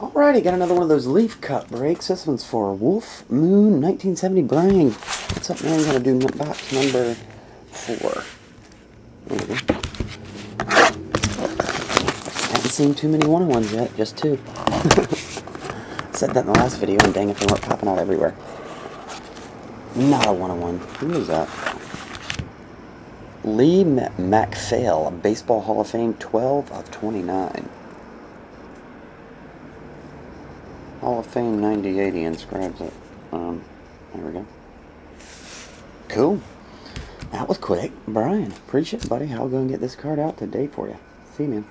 Alrighty, got another one of those leaf cut breaks. This one's for Wolf Moon 1970 Bryan. What's up, man? Gonna do box number four. Haven't seen too many one-on-ones yet, just two. Said that in the last video, and dang if they weren't popping out everywhere. Not a one-on-one. Who is that? Lee MacPhail, a Baseball Hall of Fame, 12 of 29. Hall of Fame 9080 inscribes it. Um, there we go. Cool. That was quick. Bryan, appreciate it, buddy. I'll go and get this card out today for you. See you, man.